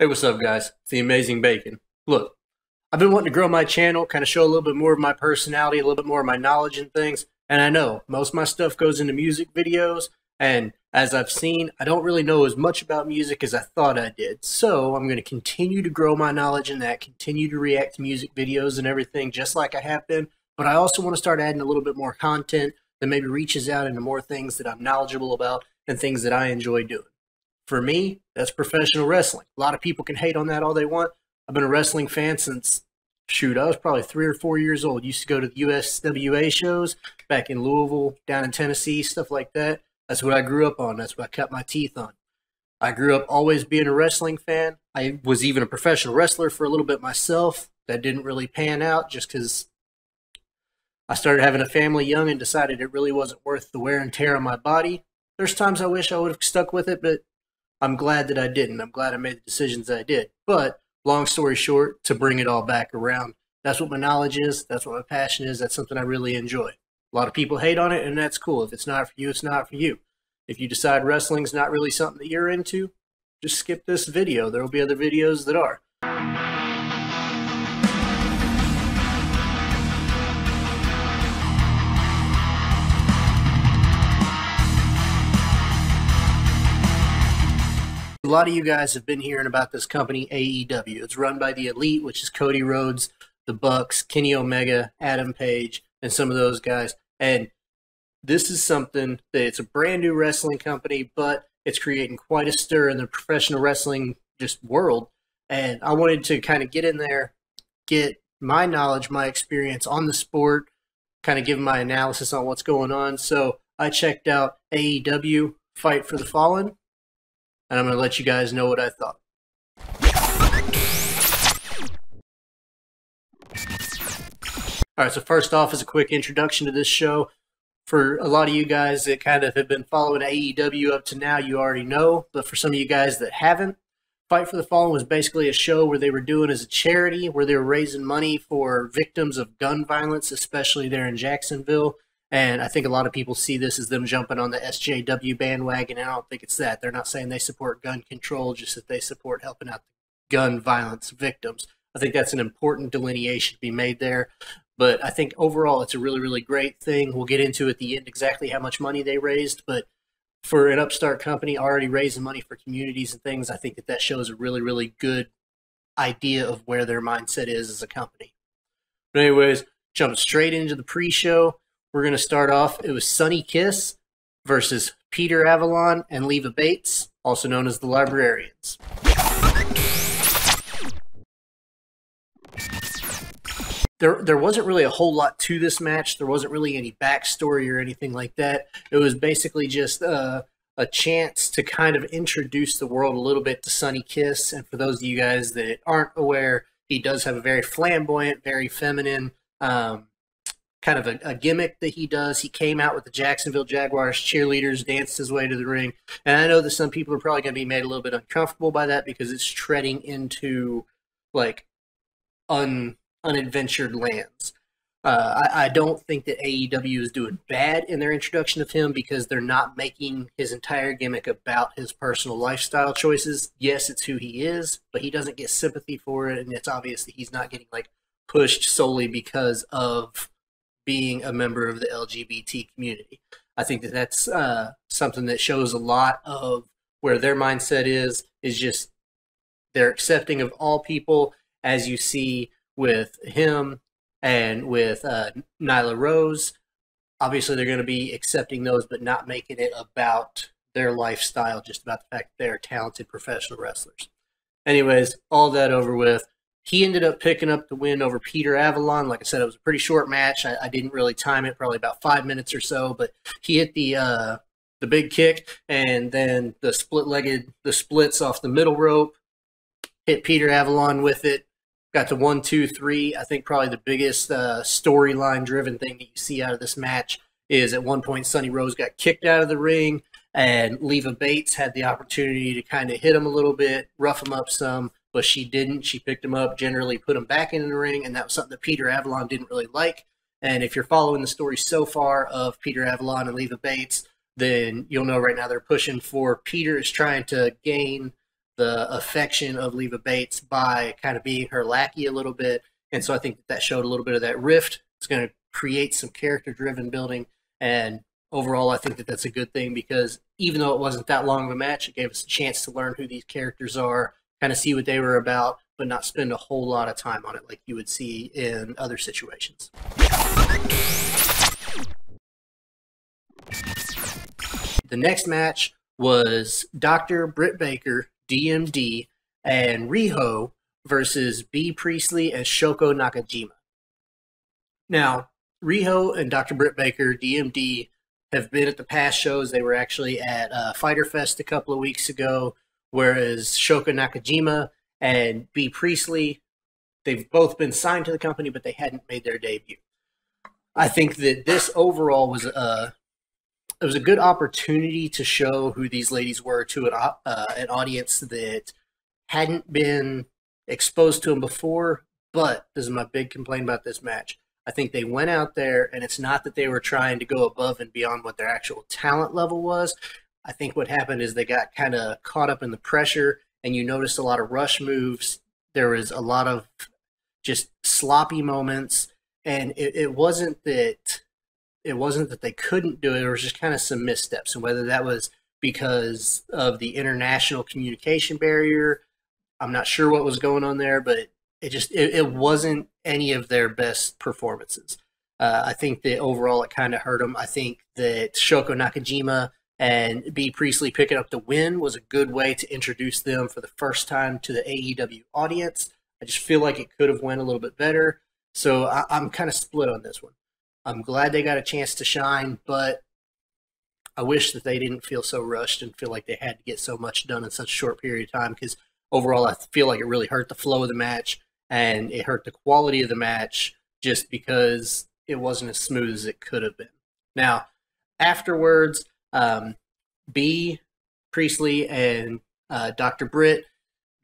Hey, what's up, guys? It's the Amazing Bacon. Look, I've been wanting to grow my channel, kind of show a little bit more of my personality, a little bit more of my knowledge and things. And I know most of my stuff goes into music videos. And as I've seen, I don't really know as much about music as I thought I did. So I'm going to continue to grow my knowledge in that, continue to react to music videos and everything just like I have been. But I also want to start adding a little bit more content that maybe reaches out into more things that I'm knowledgeable about and things that I enjoy doing. For me, that's professional wrestling. A lot of people can hate on that all they want. I've been a wrestling fan since, shoot, I was probably three or four years old. Used to go to the USWA shows back in Louisville, down in Tennessee, stuff like that. That's what I grew up on. That's what I cut my teeth on. I grew up always being a wrestling fan. I was even a professional wrestler for a little bit myself. That didn't really pan out just because I started having a family young and decided it really wasn't worth the wear and tear on my body. There's times I wish I would have stuck with it, but I'm glad that I didn't. I'm glad I made the decisions that I did. But long story short, to bring it all back around, that's what my knowledge is. That's what my passion is. That's something I really enjoy. A lot of people hate on it, and that's cool. If it's not for you, it's not for you. If you decide wrestling's not really something that you're into, just skip this video. There will be other videos that are. Lot of you guys have been hearing about this company, AEW. It's run by the Elite, which is Cody Rhodes, the Bucks, Kenny Omega, Adam Page, and some of those guys. And this is something that it's a brand new wrestling company, but it's creating quite a stir in the professional wrestling just world. And I wanted to kind of get in there, get my knowledge, my experience on the sport, kind of give my analysis on what's going on. So I checked out AEW Fight for the Fallen and I'm going to let you guys know what I thought. All right, so first off, as a quick introduction to this show, for a lot of you guys that kind of have been following AEW up to now, you already know. But for some of you guys that haven't, Fight for the Fallen was basically a show where they were doing as a charity, where they were raising money for victims of gun violence, especially there in Jacksonville. And I think a lot of people see this as them jumping on the SJW bandwagon. And I don't think it's that. They're not saying they support gun control, just that they support helping out gun violence victims. I think that's an important delineation to be made there. But I think overall, it's a really, really great thing. We'll get into at the end exactly how much money they raised. But for an upstart company already raising money for communities and things, I think that that shows a really, really good idea of where their mindset is as a company. But, anyways, jump straight into the pre show. We're going to start off. It was Sonny Kiss versus Peter Avalon and Leva Bates, also known as the Librarians. There, there wasn't really a whole lot to this match. There wasn't really any backstory or anything like that. It was basically just uh, a chance to kind of introduce the world a little bit to Sonny Kiss. And for those of you guys that aren't aware, he does have a very flamboyant, very feminine, um, kind of a, a, gimmick that he does. He came out with the Jacksonville Jaguars cheerleaders, danced his way to the ring. And I know that some people are probably going to be made a little bit uncomfortable by that because it's treading into like un unadventured lands. Uh, I, I, don't think that AEW is doing bad in their introduction of him because they're not making his entire gimmick about his personal lifestyle choices. Yes, it's who he is, but he doesn't get sympathy for it, and it's obvious that he's not getting like pushed solely because of being a member of the LGBT community. I think that that's uh, something that shows a lot of where their mindset is is just they're accepting of all people, as you see with him and with uh, Nyla Rose. Obviously, they're going to be accepting those, but not making it about their lifestyle, just about the fact they're talented professional wrestlers. Anyways, all that over with. He ended up picking up the win over Peter Avalon. Like I said, it was a pretty short match. I, I didn't really time it, probably about five minutes or so. But he hit the uh, the big kick and then the split legged the splits off the middle rope. Hit Peter Avalon with it. Got to one, two, three. I think probably the biggest uh, storyline driven thing that you see out of this match is at one point Sonny Rose got kicked out of the ring and Leva Bates had the opportunity to kind of hit him a little bit, rough him up some but she didn't. She picked him up, generally put him back in the ring, and that was something that Peter Avalon didn't really like. And if you're following the story so far of Peter Avalon and Leva Bates, then you'll know right now they're pushing for Peter is trying to gain the affection of Leva Bates by kind of being her lackey a little bit. And so I think that, that showed a little bit of that rift. It's going to create some character driven building. And overall, I think that that's a good thing because even though it wasn't that long of a match, it gave us a chance to learn who these characters are, kind of see what they were about, but not spend a whole lot of time on it like you would see in other situations. The next match was Dr. Britt Baker, DMD, and Riho versus Bea Priestley and Shoko Nakajima. Now, Riho and Dr. Britt Baker, DMD, have been at the past shows. They were actually at uh, Fyter Fest a couple of weeks ago, whereas Shoko Nakajima and Bea Priestley, they've both been signed to the company, but they hadn't made their debut. I think that this overall was a it was a good opportunity to show who these ladies were to an, uh, an audience that hadn't been exposed to them before. But this is my big complaint about this match. I think they went out there, and it's not that they were trying to go above and beyond what their actual talent level was. I think what happened is they got kind of caught up in the pressure, and you noticed a lot of rush moves. There was a lot of just sloppy moments, and it, it wasn't that it wasn't that they couldn't do it. It was just kind of some missteps, and whether that was because of the international communication barrier, I'm not sure what was going on there, but it just it, it wasn't any of their best performances. Uh, I think that overall it kind of hurt them. I think that Shoko Nakajima and Bea Priestley picking up the win was a good way to introduce them for the first time to the AEW audience. I just feel like it could have went a little bit better. So I, I'm kind of split on this one. I'm glad they got a chance to shine, but I wish that they didn't feel so rushed and feel like they had to get so much done in such a short period of time because overall I feel like it really hurt the flow of the match and it hurt the quality of the match just because it wasn't as smooth as it could have been. Now, afterwards, um, Bea Priestley and uh, Dr. Britt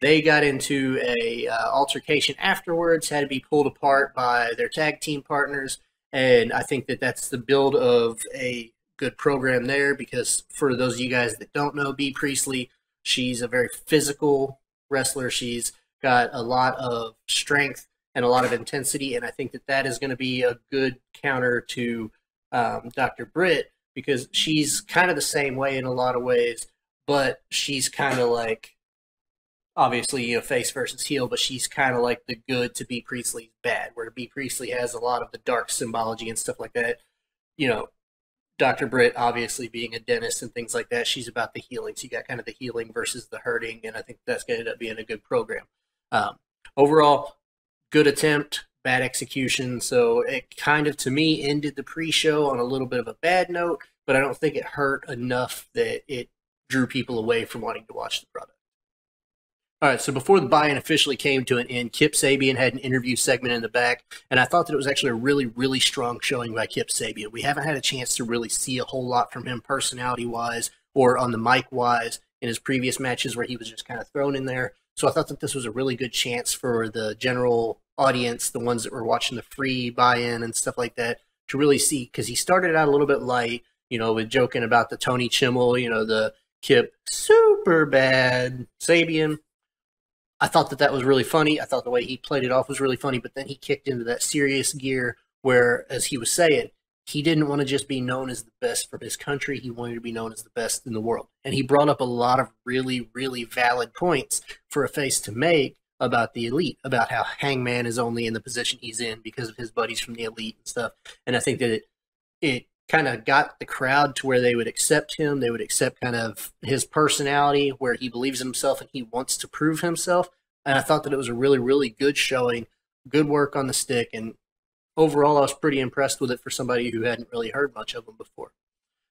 they got into a uh, altercation afterwards, had to be pulled apart by their tag team partners, and I think that that's the build of a good program there. Because for those of you guys that don't know, Bea Priestley, she's a very physical wrestler. She's got a lot of strength and a lot of intensity, and I think that that is going to be a good counter to um, Dr. Britt because she's kind of the same way in a lot of ways, but she's kind of like obviously you know face versus heel, but she's kind of like the good to Bea Priestley's bad, where Bea Priestley has a lot of the dark symbology and stuff like that. You know, Dr. Britt obviously being a dentist and things like that, she's about the healing. So you got kind of the healing versus the hurting, and I think that's going to end up being a good program. Um, overall, good attempt, bad execution. So it kind of, to me, ended the pre-show on a little bit of a bad note, but I don't think it hurt enough that it drew people away from wanting to watch the product. All right, so before the buy-in officially came to an end, Kip Sabian had an interview segment in the back, and I thought that it was actually a really, really strong showing by Kip Sabian. We haven't had a chance to really see a whole lot from him personality-wise or on the mic-wise in his previous matches where he was just kind of thrown in there. So I thought that this was a really good chance for the general audience, the ones that were watching the free buy-in and stuff like that, to really see because he started out a little bit light, you know, with joking about the Tony Chimel, you know, the Kip super bad Sabian I thought that that was really funny. I thought the way he played it off was really funny, but then he kicked into that serious gear where, as he was saying, he didn't want to just be known as the best for his country. He wanted to be known as the best in the world. And he brought up a lot of really, really valid points for a face to make about the elite, about how Hangman is only in the position he's in because of his buddies from the elite and stuff. And I think that it, it kind of got the crowd to where they would accept him. They would accept kind of his personality, where he believes in himself and he wants to prove himself. And I thought that it was a really, really good showing, good work on the stick, and overall, I was pretty impressed with it for somebody who hadn't really heard much of him before.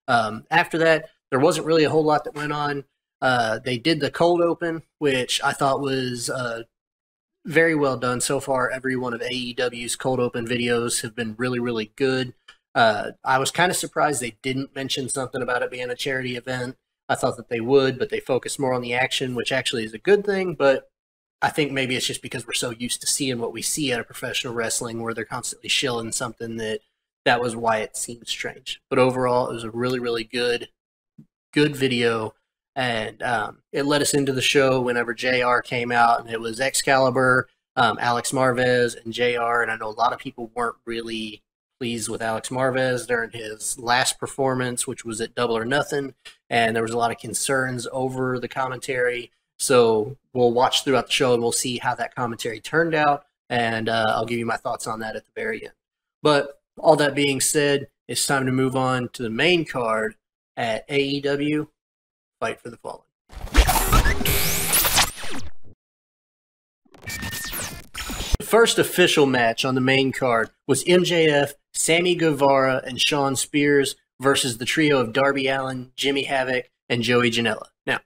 Um, after that, there wasn't really a whole lot that went on. Uh, they did the cold open, which I thought was uh, very well done so far. Every one of AEW's cold open videos have been really, really good. Uh, I was kind of surprised they didn't mention something about it being a charity event. I thought that they would, but they focused more on the action, which actually is a good thing. But I think maybe it's just because we're so used to seeing what we see out of professional wrestling, where they're constantly shilling something that that was why it seemed strange. But overall, it was a really, really good, good video. And um, it led us into the show whenever JR came out, and it was Excalibur, um, Alex Marvez, and JR. And I know a lot of people weren't really pleased with Alex Marvez during his last performance, which was at Double or Nothing, and there was a lot of concerns over the commentary. So we'll watch throughout the show and we'll see how that commentary turned out, and uh, I'll give you my thoughts on that at the very end. But all that being said, it's time to move on to the main card at AEW Fight for the Fallen. The first official match on the main card was MJF, Sammy Guevara, and Shawn Spears versus the trio of Darby Allin, Jimmy Havoc, and Joey Janela. Now,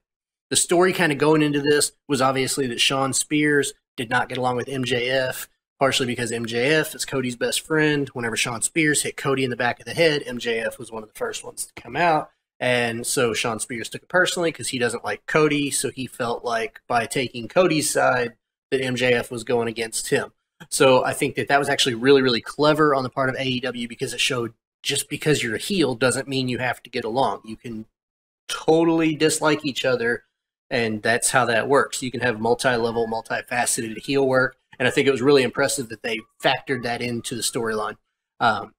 the story kind of going into this was obviously that Shawn Spears did not get along with MJF, partially because MJF is Cody's best friend. Whenever Shawn Spears hit Cody in the back of the head, MJF was one of the first ones to come out. And so Shawn Spears took it personally because he doesn't like Cody. So he felt like by taking Cody's side, that MJF was going against him. So I think that that was actually really, really clever on the part of AEW because it showed just because you're a heel doesn't mean you have to get along. You can totally dislike each other, and that's how that works. You can have multi level, multifaceted heel work. And I think it was really impressive that they factored that into the storyline. Um,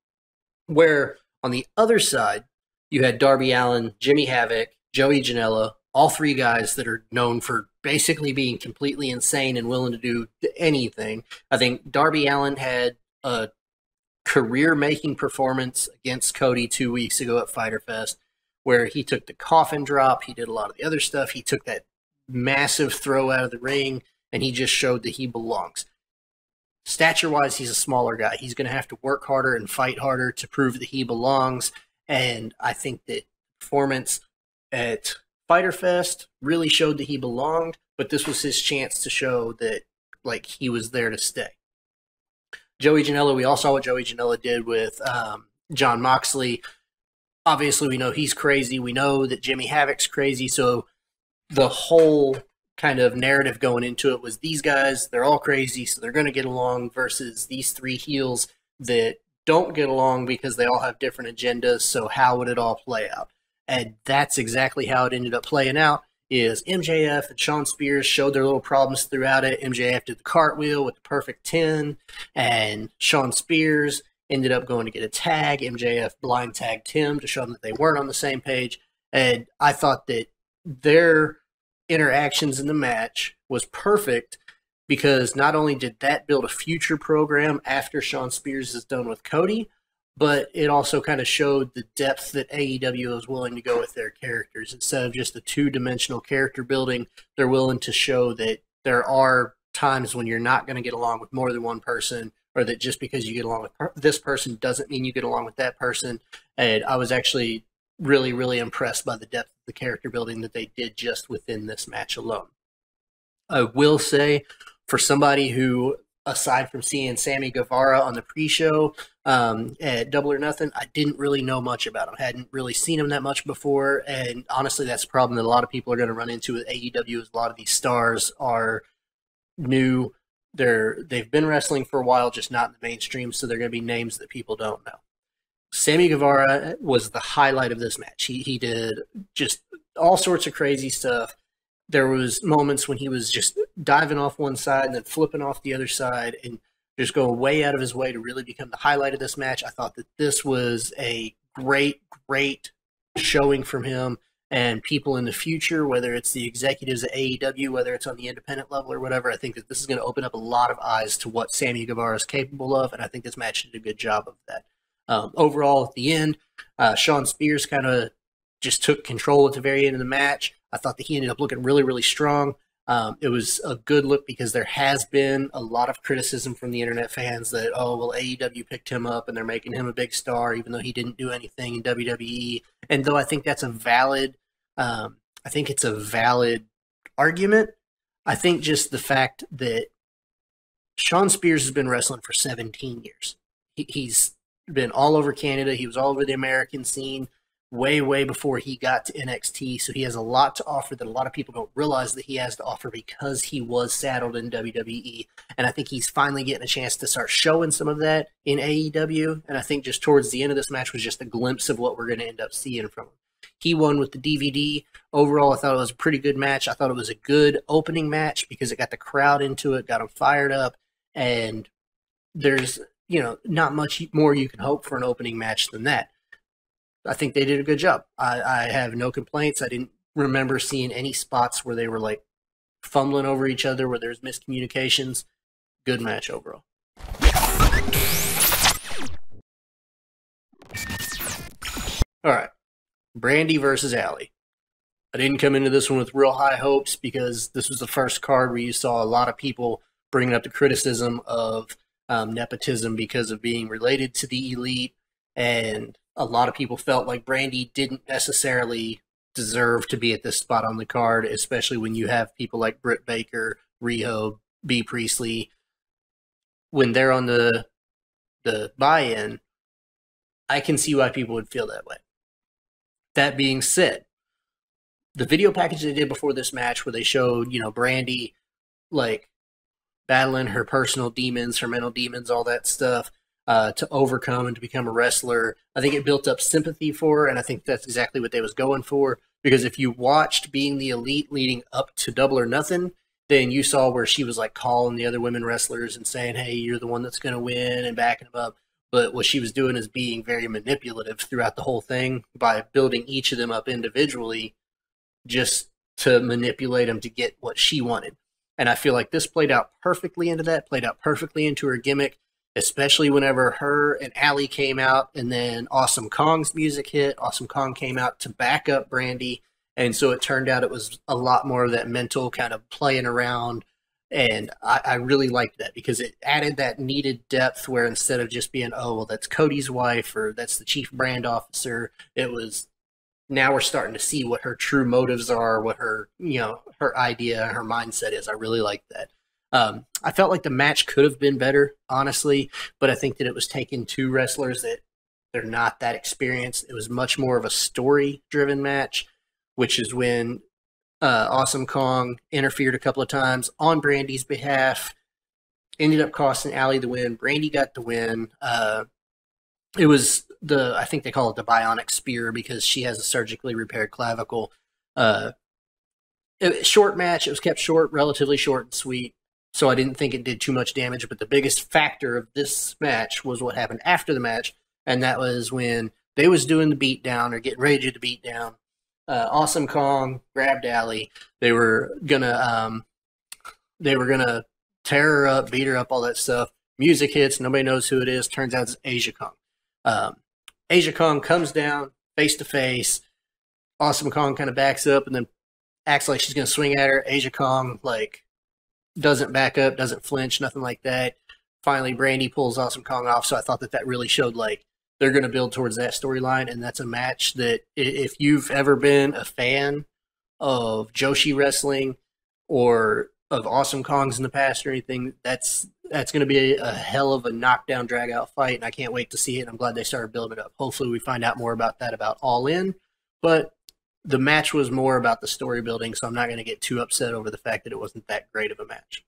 where on the other side, you had Darby Allin, Jimmy Havoc, Joey Janela, all three guys that are known for basically being completely insane and willing to do anything. I think Darby Allin had a career making performance against Cody two weeks ago at Fyter Fest where he took the coffin drop, he did a lot of the other stuff, he took that massive throw out of the ring, and he just showed that he belongs. Stature wise, he's a smaller guy. He's going to have to work harder and fight harder to prove that he belongs. And I think that performance at Fyter Fest really showed that he belonged, but this was his chance to show that like he was there to stay. Joey Janela, we all saw what Joey Janela did with um, Jon Moxley. Obviously, we know he's crazy. We know that Jimmy Havoc's crazy. So the whole kind of narrative going into it was these guys, they're all crazy, so they're going to get along versus these three heels that don't get along because they all have different agendas. So how would it all play out? And that's exactly how it ended up playing out. Is MJF and Shawn Spears showed their little problems throughout it. MJF did the cartwheel with the perfect 10, and Shawn Spears ended up going to get a tag. MJF blind tagged Tim to show them that they weren't on the same page. And I thought that their interactions in the match was perfect because not only did that build a future program after Shawn Spears is done with Cody, but it also kind of showed the depth that AEW is willing to go with their characters. Instead of just a two dimensional character building, they're willing to show that there are times when you're not going to get along with more than one person, or that just because you get along with per- this person doesn't mean you get along with that person. And I was actually really, really impressed by the depth of the character building that they did just within this match alone. I will say for somebody who, aside from seeing Sammy Guevara on the pre-show um, at Double or Nothing, I didn't really know much about him. I hadn't really seen him that much before, and honestly, that's a problem that a lot of people are going to run into with AEW. Is a lot of these stars are new. They're they've been wrestling for a while, just not in the mainstream, so they're going to be names that people don't know. Sammy Guevara was the highlight of this match. He he did just all sorts of crazy stuff there was moments when he was just diving off one side and then flipping off the other side and just going way out of his way to really become the highlight of this match. I thought that this was a great, great showing from him and people in the future, whether it's the executives at AEW, whether it's on the independent level or whatever. I think that this is going to open up a lot of eyes to what Sammy Guevara is capable of, and I think this match did a good job of that. Um, overall, at the end, uh, Shawn Spears kind of just took control at the very end of the match. I thought that he ended up looking really, really strong. Um, it was a good look because there has been a lot of criticism from the internet fans that, oh, well, AEW picked him up and they're making him a big star, even though he didn't do anything in WWE. And though I think that's a valid, um, I think it's a valid argument. I think just the fact that Shawn Spears has been wrestling for 17 years. He, he's been all over Canada. He was all over the American scene way, way before he got to NXT. So he has a lot to offer that a lot of people don't realize that he has to offer because he was saddled in WWE. And I think he's finally getting a chance to start showing some of that in AEW. And I think just towards the end of this match was just a glimpse of what we're going to end up seeing from him. He won with the DVD. Overall, I thought it was a pretty good match. I thought it was a good opening match because it got the crowd into it, got them fired up, and there's you know not much more you can hope for an opening match than that. I think they did a good job. I, I have no complaints. I didn't remember seeing any spots where they were like fumbling over each other, where there's miscommunications. Good match overall. All right. Brandi versus Allie. I didn't come into this one with real high hopes because this was the first card where you saw a lot of people bringing up the criticism of um, nepotism because of being related to the elite. And a lot of people felt like Brandi didn't necessarily deserve to be at this spot on the card, especially when you have people like Britt Baker, Riho, Bea Priestley. When they're on the the buy-in, I can see why people would feel that way. That being said, the video package they did before this match where they showed, you know, Brandi like battling her personal demons, her mental demons, all that stuff, uh, to overcome and to become a wrestler. I think it built up sympathy for her, and I think that's exactly what they was going for. Because if you watched being the elite leading up to Double or Nothing, then you saw where she was like calling the other women wrestlers and saying, "Hey, you're the one that's going to win," and backing them up. But what she was doing is being very manipulative throughout the whole thing by building each of them up individually just to manipulate them to get what she wanted. And I feel like this played out perfectly into that, played out perfectly into her gimmick, especially whenever her and Allie came out and then Awesome Kong's music hit. Awesome Kong came out to back up Brandi, And so it turned out it was a lot more of that mental kind of playing around and I, I, really liked that because it added that needed depth where instead of just being, oh, well, that's Cody's wife or that's the chief brand officer, it was now we're starting to see what her true motives are, what her, you know, her idea, her mindset is. I really like that. Um, I felt like the match could have been better, honestly, but I think that it was taking two wrestlers that they're not that experienced. It was much more of a story driven match, which is when uh, Awesome Kong interfered a couple of times on Brandi's behalf. Ended up costing Allie the win. Brandi got the win. Uh, it was the I think they call it the bionic spear because she has a surgically repaired clavicle. Uh, short match. It was kept short, relatively short and sweet. So I didn't think it did too much damage. But the biggest factor of this match was what happened after the match, and that was when they was doing the beat down or getting ready to do the beat down uh, Awesome Kong grabbed Allie. They were gonna um, they were gonna tear her up, beat her up, all that stuff. Music hits. Nobody knows who it is. Turns out it's Aja Kong. Um, Aja Kong comes down face to face. Awesome Kong kind of backs up and then acts like she's gonna swing at her. Aja Kong like doesn't back up, doesn't flinch, nothing like that. Finally, Brandi pulls Awesome Kong off. So I thought that that really showed like they're going to build towards that storyline, and that's a match that if you've ever been a fan of Joshi wrestling or of Awesome Kongs in the past or anything, that's that's going to be a, hell of a knockdown drag out fight, and I can't wait to see it. And I'm glad they started building it up. Hopefully, we find out more about that about All In, but the match was more about the story building, so I'm not going to get too upset over the fact that it wasn't that great of a match.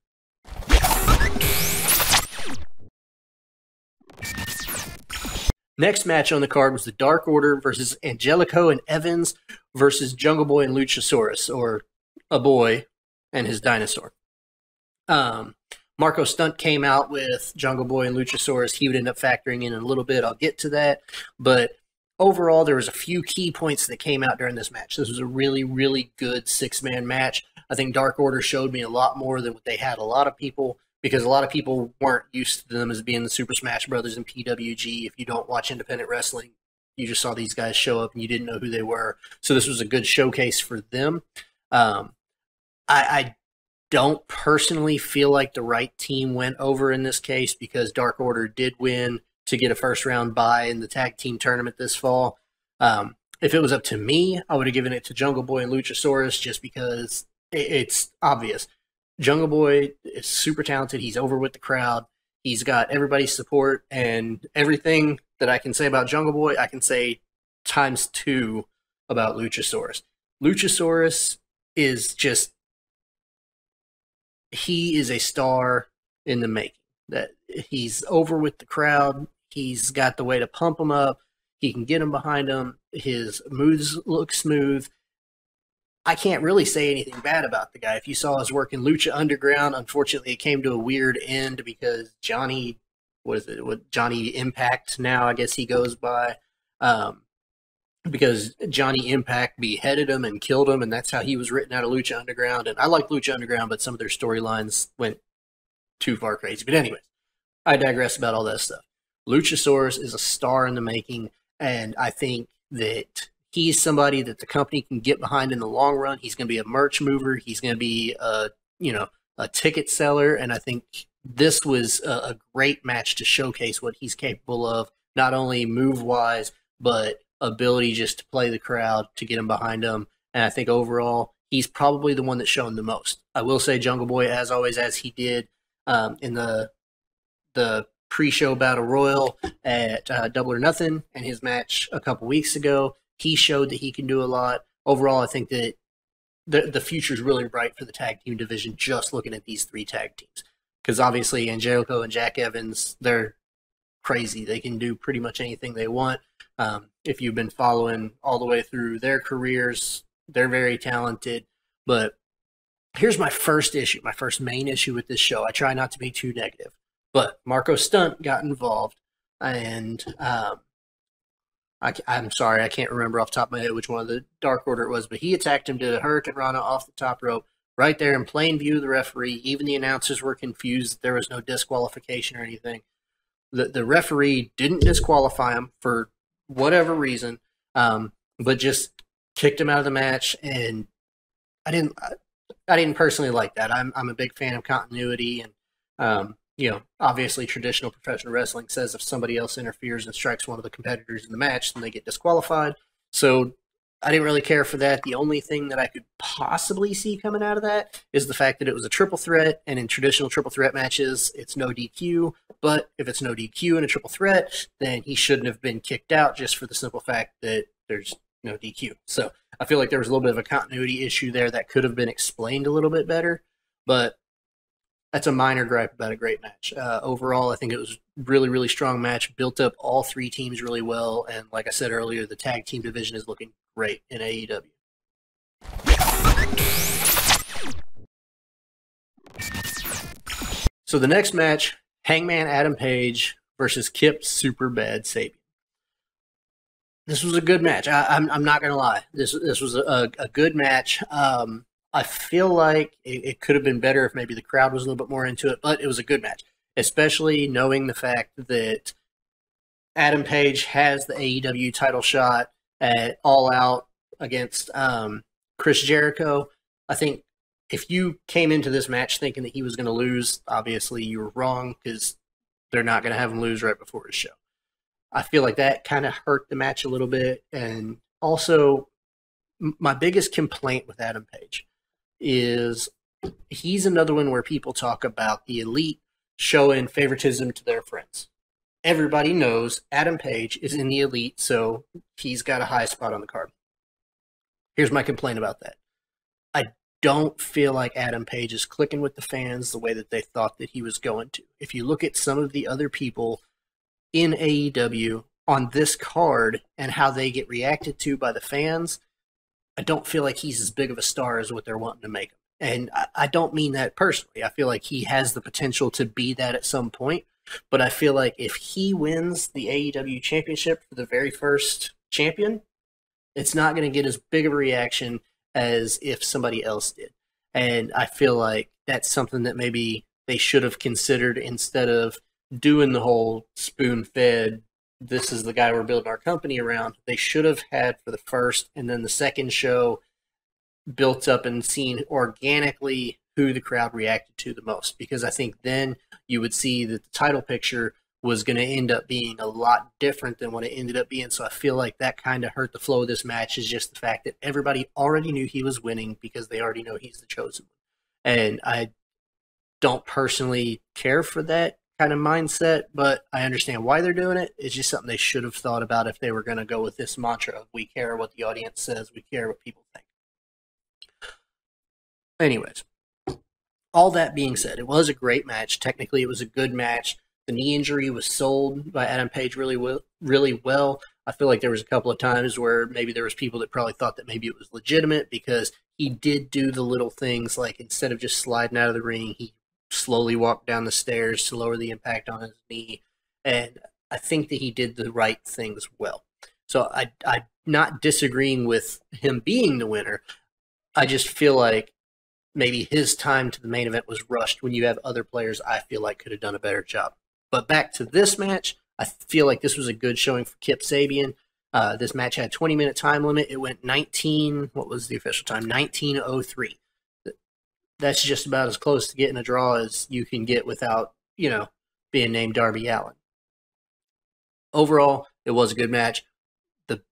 Next match on the card was the Dark Order versus Angelico and Evans versus Jungle Boy and Luchasaurus, or a boy and his dinosaur. Um, Marko Stunt came out with Jungle Boy and Luchasaurus. He would end up factoring in a little bit. I'll get to that. But overall, there was a few key points that came out during this match. This was a really, really good six man match. I think Dark Order showed me a lot more than what they had a lot of people because a lot of people weren't used to them as being the Super Smash Brothers and PWG. If you don't watch independent wrestling, you just saw these guys show up and you didn't know who they were. So this was a good showcase for them. Um, I, I don't personally feel like the right team went over in this case because Dark Order did win to get a first round bye in the tag team tournament this fall. Um, if it was up to me, I would have given it to Jungle Boy and Luchasaurus just because it's obvious. Jungle Boy is super talented. He's over with the crowd. He's got everybody's support, and everything that I can say about Jungle Boy, I can say times two about Luchasaurus. Luchasaurus is just he is a star in the making. That he's over with the crowd. He's got the way to pump them up. He can get them behind him. His moves look smooth. I can't really say anything bad about the guy. If you saw his work in Lucha Underground, unfortunately, it came to a weird end because Johnny, what is it? What Johnny Impact now? I guess he goes by. Um, because Johnny Impact beheaded him and killed him, and that's how he was written out of Lucha Underground. And I like Lucha Underground, but some of their storylines went too far crazy. But anyways, I digress about all that stuff. Luchasaurus is a star in the making, and I think that he's somebody that the company can get behind in the long run. He's going to be a merch mover. He's going to be a you know a ticket seller, and I think this was a, a great match to showcase what he's capable of, not only move wise, but ability just to play the crowd to get him behind him. And I think overall, he's probably the one that's shown the most. I will say Jungle Boy, as always, as he did um, in the the pre-show battle royal at uh, Double or Nothing and his match a couple weeks ago. He showed that he can do a lot. Overall, I think that the the future is really bright for the tag team division. Just looking at these three tag teams, because obviously Angelico and Jack Evans, they're crazy. They can do pretty much anything they want. Um, if you've been following all the way through their careers, they're very talented. But here's my first issue, my first main issue with this show. I try not to be too negative. But Marko Stunt got involved, and um, I, am sorry, I can't remember off the top of my head which one of the Dark Order it was, but he attacked him, did a Hurricanrana off the top rope, right there in plain view of the referee. Even the announcers were confused there was no disqualification or anything. The, the referee didn't disqualify him for whatever reason, um, but just kicked him out of the match. And I didn't, I, didn't personally like that. I'm, I'm a big fan of continuity and, um, you know, obviously traditional professional wrestling says if somebody else interferes and strikes one of the competitors in the match, then they get disqualified. So I didn't really care for that. The only thing that I could possibly see coming out of that is the fact that it was a triple threat, and in traditional triple threat matches, it's no DQ. But if it's no DQ in a triple threat, then he shouldn't have been kicked out just for the simple fact that there's no DQ. So I feel like there was a little bit of a continuity issue there that could have been explained a little bit better. But that's a minor gripe about a great match. Uh, overall, I think it was really, really strong match. Built up all three teams really well, and like I said earlier, the tag team division is looking great in AEW. So the next match, Hangman Adam Page versus Kip Superbad Sabian. This was a good match. I, am I'm, I'm not gonna lie. This this was a, a good match. Um, I feel like it, it could have been better if maybe the crowd was a little bit more into it, but it was a good match, especially knowing the fact that Adam Page has the AEW title shot at All Out against um, Chris Jericho. I think if you came into this match thinking that he was going to lose, obviously you were wrong because they're not going to have him lose right before his show. I feel like that kind of hurt the match a little bit. And also, my biggest complaint with Adam Page is he's another one where people talk about the elite showing favoritism to their friends. Everybody knows Adam Page is in the elite, so he's got a high spot on the card. Here's my complaint about that. I don't feel like Adam Page is clicking with the fans the way that they thought that he was going to. If you look at some of the other people in AEW on this card and how they get reacted to by the fans, I don't feel like he's as big of a star as what they're wanting to make him. And I, I don't mean that personally. I feel like he has the potential to be that at some point. But I feel like if he wins the AEW championship for the very first champion, it's not going to get as big of a reaction as if somebody else did. And I feel like that's something that maybe they should have considered instead of doing the whole spoon fed this is the guy we're building our company around. They should have had for the first and then the second show built up and seen organically who the crowd reacted to the most because I think then you would see that the title picture was going to end up being a lot different than what it ended up being. So I feel like that kind of hurt the flow of this match is just the fact that everybody already knew he was winning because they already know he's the chosen one. And I don't personally care for that kind of mindset, but I understand why they're doing it. It's just something they should have thought about if they were going to go with this mantra of we care what the audience says, we care what people think. Anyways, all that being said, it was a great match. Technically, it was a good match. The knee injury was sold by Adam Page really well. Really well. I feel like there was a couple of times where maybe there was people that probably thought that maybe it was legitimate because he did do the little things like instead of just sliding out of the ring, he slowly walked down the stairs to lower the impact on his knee. And I think that he did the right things well. So I, I'm not disagreeing with him being the winner. I just feel like maybe his time to the main event was rushed when you have other players I feel like could have done a better job. But back to this match, I feel like this was a good showing for Kip Sabian. Uh, this match had 20 minute time limit. It went 19. What was the official time? 1903. That's just about as close to getting a draw as you can get without, you know, being named Darby Allin. Overall, it was a good match. The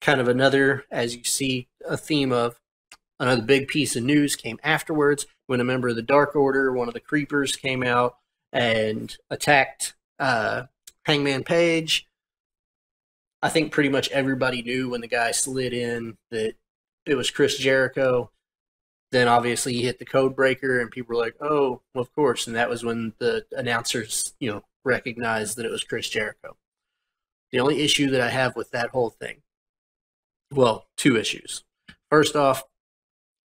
kind of another, as you see, a theme of another big piece of news came afterwards when a member of the Dark Order, one of the Creepers, came out and attacked uh, Hangman Page. I think pretty much everybody knew when the guy slid in that it was Chris Jericho. Then obviously you hit the code breaker, and people were like, "Oh, of course." And that was when the announcers, you know, recognized that it was Chris Jericho. The only issue that I have with that whole thing, well, two issues. First off,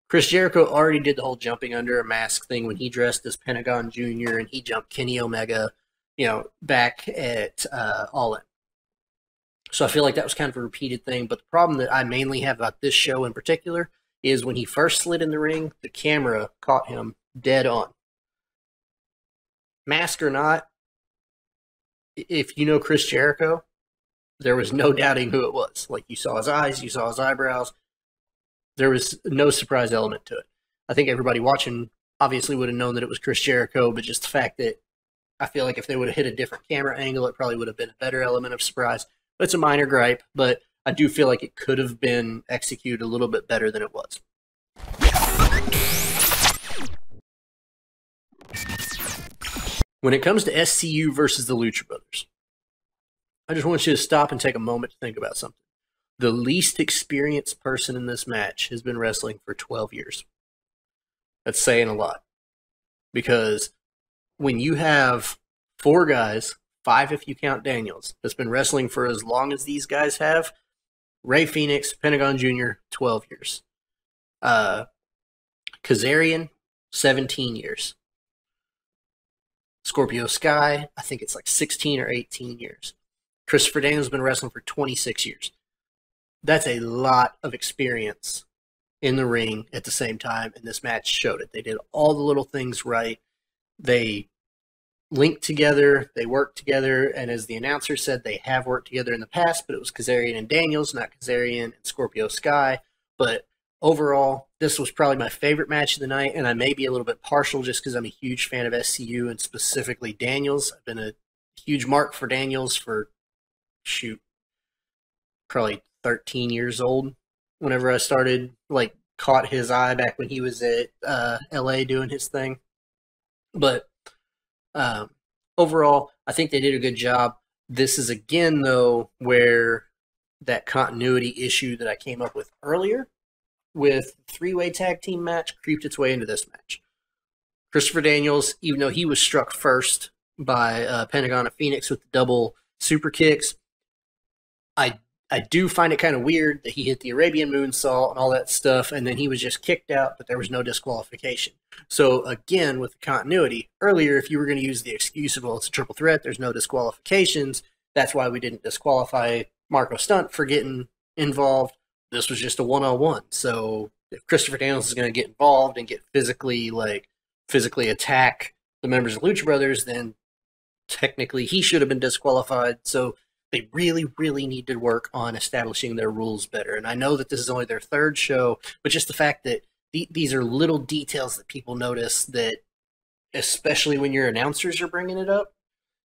Chris Jericho already did the whole jumping under a mask thing when he dressed as Pentagon Jr. and he jumped Kenny Omega, you know, back at uh, All In. So I feel like that was kind of a repeated thing. But the problem that I mainly have about this show in particular is when he first slid in the ring, the camera caught him dead on. Mask or not, if you know Chris Jericho, there was no doubting who it was. Like you saw his eyes, you saw his eyebrows. There was no surprise element to it. I think everybody watching obviously would have known that it was Chris Jericho, but just the fact that I feel like if they would have hit a different camera angle, it probably would have been a better element of surprise. It's a minor gripe, but I do feel like it could have been executed a little bit better than it was. When it comes to SCU versus the Lucha Brothers, I just want you to stop and take a moment to think about something. The least experienced person in this match has been wrestling for 12 years. That's saying a lot. Because when you have four guys, five if you count Daniels, that's been wrestling for as long as these guys have, Rey Fenix, Pentagon Jr., 12 years. Uh, Kazarian, 17 years. Scorpio Sky, I think it's like 16 or 18 years. Christopher Daniels has been wrestling for 26 years. That's a lot of experience in the ring at the same time, and this match showed it. They did all the little things right. They linked together, they worked together, and as the announcer said, they have worked together in the past, but it was Kazarian and Daniels, not Kazarian and Scorpio Sky. But overall, this was probably my favorite match of the night, and I may be a little bit partial just because I'm a huge fan of SCU and specifically Daniels. I've been a huge mark for Daniels for shoot, probably 13 years old whenever I started, like, caught his eye back when he was at uh, LA doing his thing. But um, overall, I think they did a good job. This is again, though, where that continuity issue that I came up with earlier with three way tag team match creeped its way into this match. Christopher Daniels, even though he was struck first by uh, Pentagon of Fenix with the double super kicks, I I do find it kind of weird that he hit the Arabian moonsault and all that stuff, and then he was just kicked out, but there was no disqualification. So again, with the continuity, earlier if you were going to use the excuse of well, it's a triple threat, there's no disqualifications. That's why we didn't disqualify Marko Stunt for getting involved. This was just a one on one. So if Christopher Daniels is going to get involved and get physically like physically attack the members of Lucha Brothers, then technically he should have been disqualified. So they really, really need to work on establishing their rules better. And I know that this is only their third show, but just the fact that th- these are little details that people notice that, especially when your announcers are bringing it up,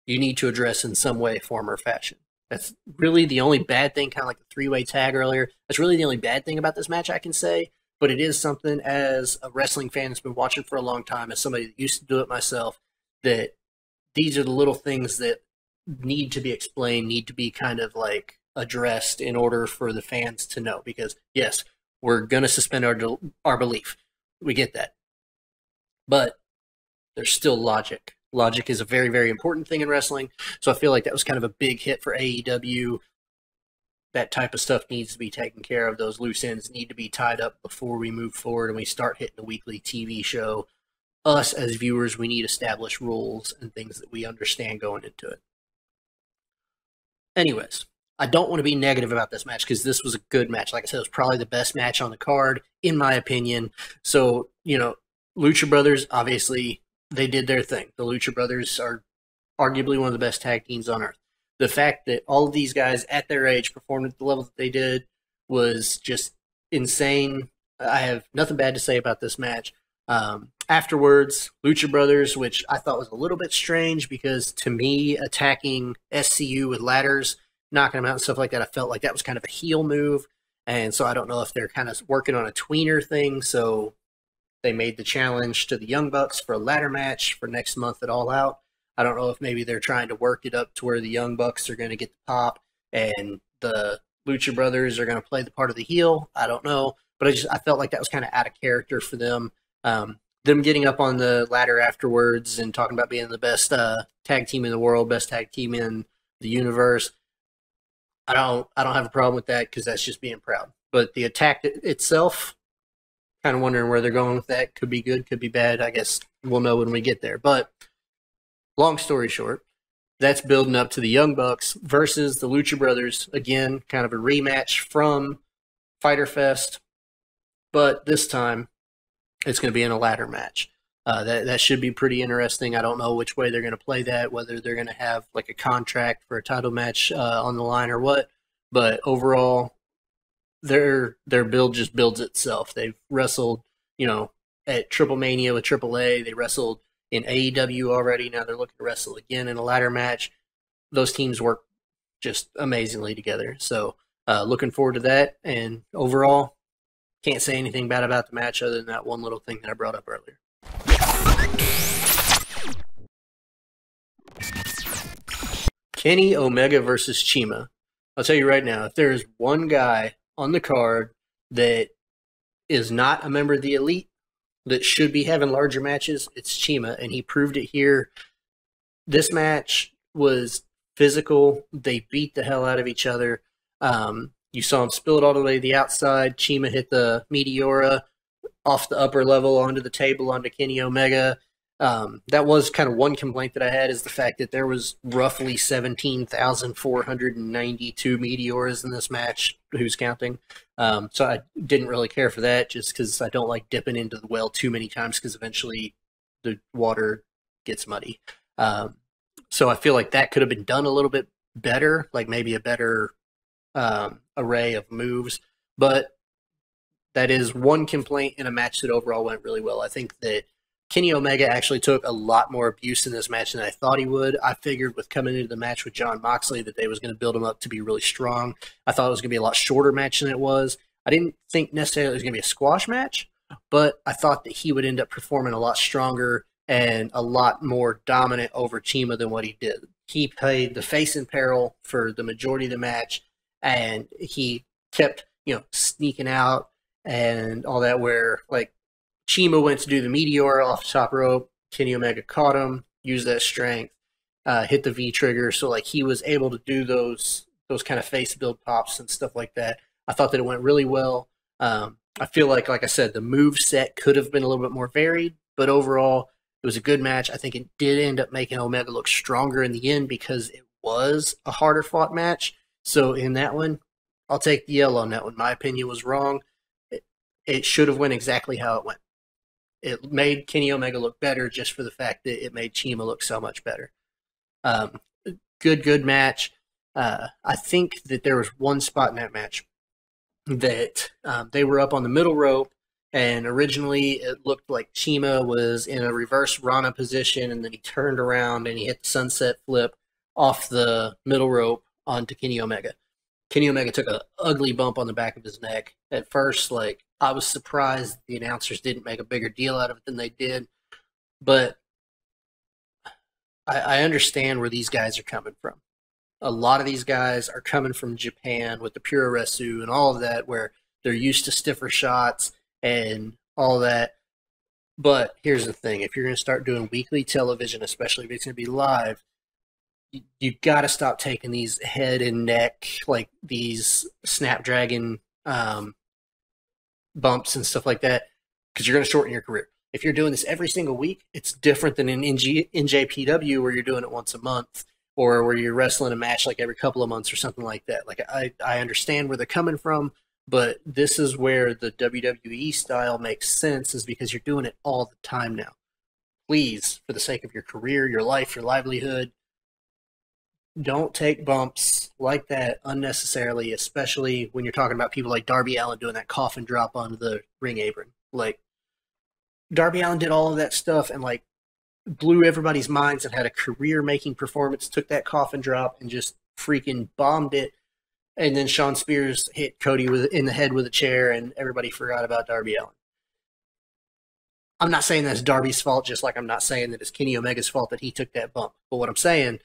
you need to address in some way, form, or fashion. That's really the only bad thing, kind of like the three way tag earlier. That's really the only bad thing about this match I can say. But it is something as a wrestling fan that's been watching for a long time, as somebody that used to do it myself, that these are the little things that need to be explained, need to be kind of like addressed in order for the fans to know. Because yes, we're going to suspend our our belief. We get that, but there's still logic. Logic is a very very important thing in wrestling. So I feel like that was kind of a big hit for AEW. that type of stuff needs to be taken care of. Those loose ends need to be tied up before we move forward and we start hitting a weekly TV show. Us as viewers, we need established rules and things that we understand going into it. Anyways, I don't want to be negative about this match because this was a good match. Like I said, it was probably the best match on the card, in my opinion. So, you know, Lucha Brothers, obviously, they did their thing. The Lucha Brothers are arguably one of the best tag teams on earth. The fact that all of these guys at their age performed at the level that they did was just insane. I have nothing bad to say about this match. Um, afterwards, Lucha Brothers, which I thought was a little bit strange because to me, attacking SCU with ladders, knocking them out and stuff like that, I felt like that was kind of a heel move. And so I don't know if they're kind of working on a tweener thing. So they made the challenge to the Young Bucks for a ladder match for next month at All Out. I don't know if maybe they're trying to work it up to where the Young Bucks are going to get the pop and the Lucha Brothers are going to play the part of the heel. I don't know, but I just I felt like that was kind of out of character for them. Um, them getting up on the ladder afterwards and talking about being the best uh, tag team in the world, best tag team in the universe. I don't I don't have a problem with that because that's just being proud. But the attack itself, kind of wondering where they're going with that. Could be good, could be bad. I guess we'll know when we get there. But long story short, that's building up to the Young Bucks versus the Lucha Brothers. Again, kind of a rematch from Fyter Fest, but this time it's going to be in a ladder match. Uh, that that should be pretty interesting. I don't know which way they're going to play that, whether they're going to have like a contract for a title match uh, on the line or what. But overall, their their build just builds itself. They've wrestled, you know, at Triple Mania with AAA. They wrestled in AEW already. Now they're looking to wrestle again in a ladder match. Those teams work just amazingly together. So uh, looking forward to that. And overall, can't say anything bad about the match other than that one little thing that I brought up earlier. Kenny Omega versus CIMA. I'll tell you right now, if there is one guy on the card that is not a member of the elite that should be having larger matches, it's CIMA, and he proved it here. This match was physical. They beat the hell out of each other. Um, you saw him spill it all the way to the outside. CIMA hit the Meteora off the upper level onto the table onto Kenny Omega. Um, that was kind of one complaint that I had is the fact that there was roughly 17,492 Meteoras in this match. Who's counting? Um, so I didn't really care for that just because I don't like dipping into the well too many times because eventually the water gets muddy. Um, so I feel like that could have been done a little bit better, like maybe a better um, array of moves. But that is one complaint in a match that overall went really well. I think that Kenny Omega actually took a lot more abuse in this match than I thought he would. I figured with coming into the match with Jon Moxley that they was going to build him up to be really strong. I thought it was going to be a lot shorter match than it was. I didn't think necessarily it was going to be a squash match, but I thought that he would end up performing a lot stronger and a lot more dominant over CIMA than what he did. He played the face in peril for the majority of the match, and he kept you know sneaking out and all that where like CIMA went to do the meteor off the top rope, Kenny Omega caught him, used that strength, uh, hit the V trigger, so like he was able to do those those kind of face build pops and stuff like that. I thought that it went really well. Um, I feel like, like I said, the move set could have been a little bit more varied, but overall, it was a good match. I think it did end up making Omega look stronger in the end because it was a harder fought match. So in that one, I'll take the L on that one. My opinion was wrong it should have went exactly how it went. It made Kenny Omega look better just for the fact that it made CIMA look so much better. Um, good, good match. Uh, I think that there was one spot in that match that um, they were up on the middle rope, and originally it looked like CIMA was in a reverse Rana position, and then he turned around and he hit the sunset flip off the middle rope onto Kenny Omega. Kenny Omega took a ugly bump on the back of his neck. At first, like I was surprised the announcers didn't make a bigger deal out of it than they did. But I, I understand where these guys are coming from. A lot of these guys are coming from Japan with the Puroresu and all of that, where they're used to stiffer shots and all that. But here's the thing if you're going to start doing weekly television, especially if it's going to be live, you, got to stop taking these head and neck like these snapdragon um, bumps and stuff like that because you're going to shorten your career. If you're doing this every single week, it's different than in NG, NJPW where you're doing it once a month or where you're wrestling a match like every couple of months or something like that. Like I, I understand where they're coming from, but this is where the WWE style makes sense is because you're doing it all the time now. Please, for the sake of your career, your life, your livelihood, don't take bumps like that unnecessarily, especially when you're talking about people like Darby Allin doing that coffin drop onto the ring apron. Like Darby Allin did all of that stuff and like blew everybody's minds and had a career making performance, took that coffin drop and just freaking bombed it. And then Shawn Spears hit Cody with in the head with a chair and everybody forgot about Darby Allin. I'm not saying that's Darby's fault, just like I'm not saying that it's Kenny Omega's fault that he took that bump. But what I'm saying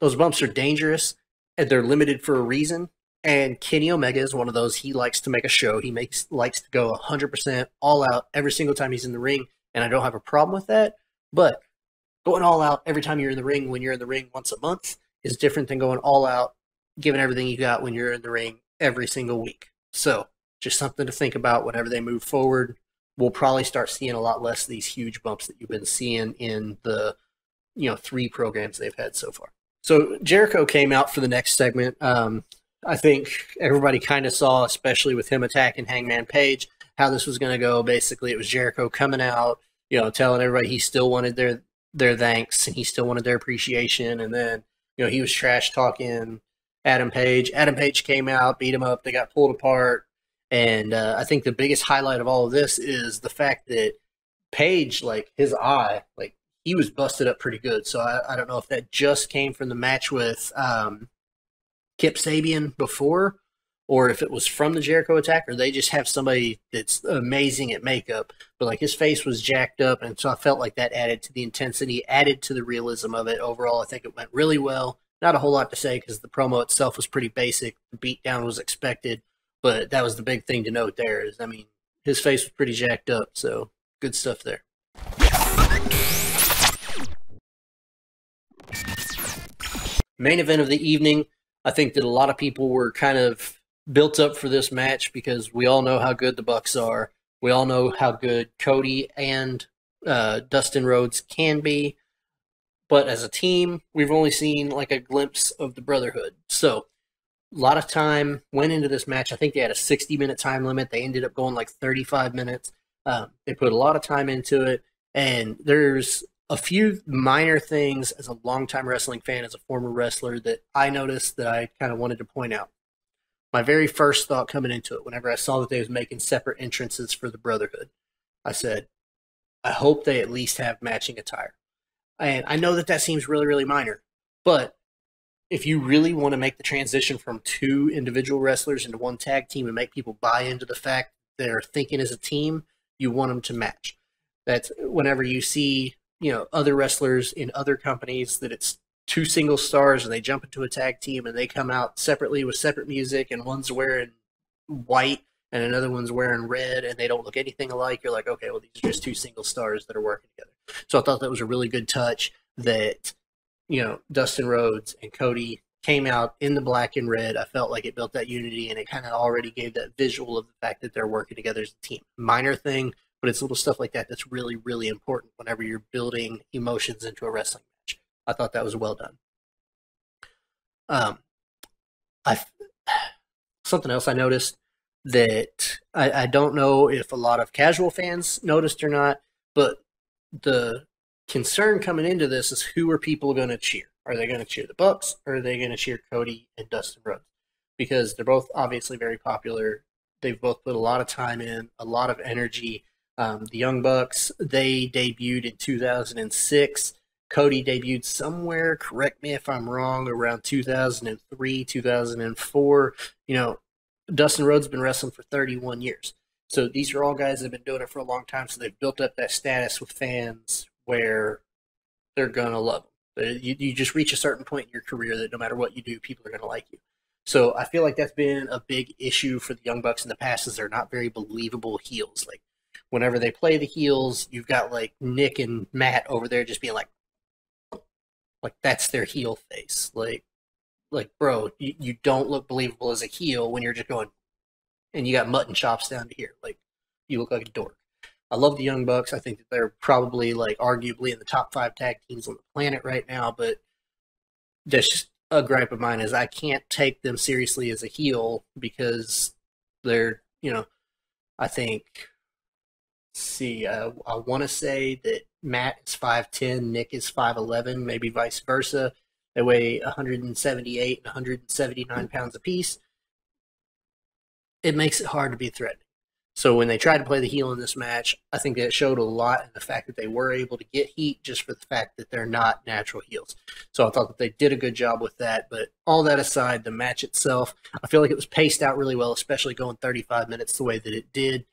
those bumps are dangerous and they're limited for a reason. And Kenny Omega is one of those. He likes to make a show. He makes likes to go 100% all out every single time he's in the ring, and I don't have a problem with that. But going all out every time you're in the ring when you're in the ring once a month is different than going all out, giving everything you got when you're in the ring every single week. So just something to think about whenever they move forward. We'll probably start seeing a lot less of these huge bumps that you've been seeing in the you know three programs they've had so far. So Jericho came out for the next segment. Um, I think everybody kind of saw, especially with him attacking Hangman Page, how this was going to go. Basically, it was Jericho coming out, you know, telling everybody he still wanted their their thanks and he still wanted their appreciation. And then, you know, he was trash talking Adam Page. Adam Page came out, beat him up. They got pulled apart. And uh, I think the biggest highlight of all of this is the fact that Page, like his eye, like he was busted up pretty good. So I, I don't know if that just came from the match with um, Kip Sabian before, or if it was from the Jericho attack, or they just have somebody that's amazing at makeup. But like his face was jacked up, and so I felt like that added to the intensity, added to the realism of it. Overall, I think it went really well. Not a whole lot to say because the promo itself was pretty basic. The beatdown was expected, but that was the big thing to note there. Is I mean, his face was pretty jacked up, so good stuff there. Main event of the evening. I think that a lot of people were kind of built up for this match because we all know how good the Bucks are. We all know how good Cody and uh, Dustin Rhodes can be. But as a team, we've only seen like a glimpse of the Brotherhood. So a lot of time went into this match. I think they had a 60 minute time limit. They ended up going like 35 minutes. Um, they put a lot of time into it. And there's a few minor things as a longtime wrestling fan, as a former wrestler, that I noticed that I kind of wanted to point out. My very first thought coming into it, whenever I saw that they was making separate entrances for the Brotherhood, I said, I hope they at least have matching attire. And I know that that seems really, really minor, but if you really want to make the transition from two individual wrestlers into one tag team and make people buy into the fact they're thinking as a team, you want them to match. That's whenever you see you know other wrestlers in other companies that it's two single stars and they jump into a tag team and they come out separately with separate music and one's wearing white and another one's wearing red and they don't look anything alike. You're like okay well these are just two single stars that are working together. So i thought that was a really good touch that you know dustin rhodes and cody came out in the black and red. I felt like it built that unity and it kind of already gave that visual of the fact that they're working together as a team. Minor thing but it's little stuff like that that's really really important whenever you're building emotions into a wrestling match. I thought that was well done. Um i something else i noticed that I, I don't know if a lot of casual fans noticed or not but the concern coming into this is who are people going to cheer? Are they going to cheer the bucks or are they going to cheer cody and dustin rhodes? Because they're both obviously very popular. They've both put a lot of time in a lot of energy um, the Young Bucks, they debuted in 2006. Cody debuted somewhere, correct me if I'm wrong, around 2003, 2004. You know, Dustin Rhodes been wrestling for 31 years. So these are all guys that have been doing it for a long time. So they've built up that status with fans where they're going to love them. You, you just reach a certain point in your career that no matter what you do, people are going to like you. So I feel like that's been a big issue for the Young Bucks in the past is they're not very believable heels. Like whenever they play the heels, you've got like Nick and Matt over there just being like, Like that's their heel face. Like, like bro, you, you don't look believable as a heel when you're just going, and you got mutton chops down to here. Like, you look like a dork. I love the Young Bucks. I think that they're probably like arguably in the top five tag teams on the planet right now. But that's just a gripe of mine is I can't take them seriously as a heel because they're you know I think see uh, I want to say that Matt is five ten, Nick is five eleven, maybe vice versa. They weigh 178 and 179 pounds apiece. It makes it hard to be threatening. So when they tried to play the heel in this match, I think that showed a lot in the fact that they were able to get heat just for the fact that they're not natural heels. So I thought that they did a good job with that. But all that aside, the match itself, I feel like it was paced out really well, especially going 35 minutes the way that it did.